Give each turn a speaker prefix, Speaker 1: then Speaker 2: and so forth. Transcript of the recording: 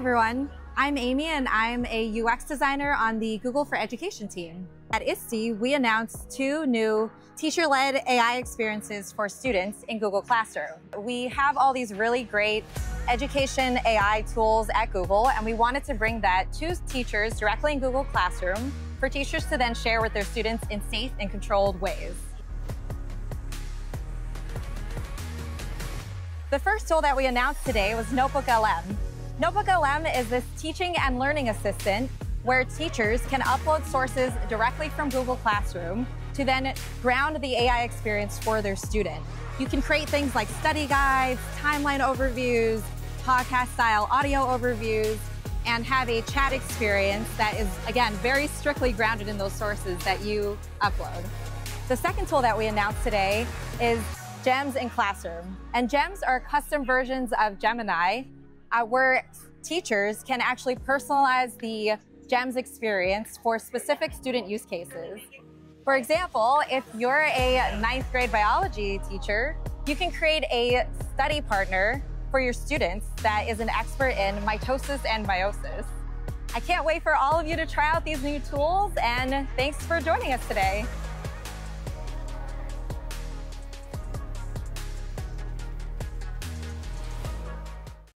Speaker 1: everyone. I'm Amy and I'm a UX designer on the Google for Education team. At ISTE, we announced two new teacher-led AI experiences for students in Google Classroom. We have all these really great education AI tools at Google, and we wanted to bring that to teachers directly in Google Classroom for teachers to then share with their students in safe and controlled ways. The first tool that we announced today was Notebook LM. Notebook LM is this teaching and learning assistant where teachers can upload sources directly from Google Classroom to then ground the AI experience for their student. You can create things like study guides, timeline overviews, podcast style audio overviews, and have a chat experience that is, again, very strictly grounded in those sources that you upload. The second tool that we announced today is Gems in Classroom. And Gems are custom versions of Gemini Uh, where teachers can actually personalize the GEMS experience for specific student use cases. For example, if you're a ninth grade biology teacher, you can create a study partner for your students that is an expert in mitosis and meiosis. I can't wait for all of you to try out these new tools and thanks for joining us today.